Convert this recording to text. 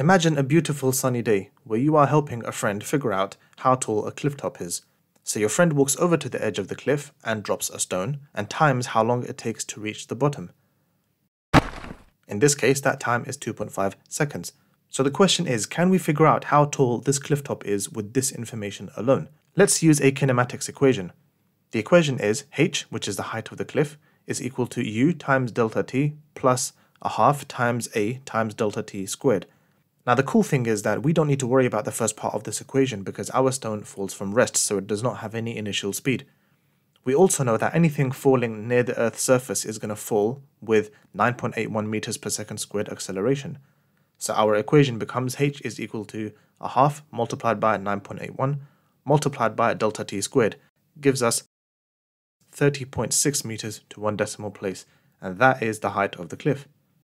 Imagine a beautiful sunny day where you are helping a friend figure out how tall a cliff top is. So your friend walks over to the edge of the cliff and drops a stone and times how long it takes to reach the bottom. In this case, that time is 2.5 seconds. So the question is, can we figure out how tall this cliff top is with this information alone? Let's use a kinematics equation. The equation is h, which is the height of the cliff, is equal to u times delta t plus a half times a times delta t squared. Now the cool thing is that we don't need to worry about the first part of this equation because our stone falls from rest so it does not have any initial speed. We also know that anything falling near the Earth's surface is going to fall with 9.81 meters per second squared acceleration. So our equation becomes h is equal to a half multiplied by 9.81 multiplied by delta t squared gives us 30.6 meters to one decimal place and that is the height of the cliff.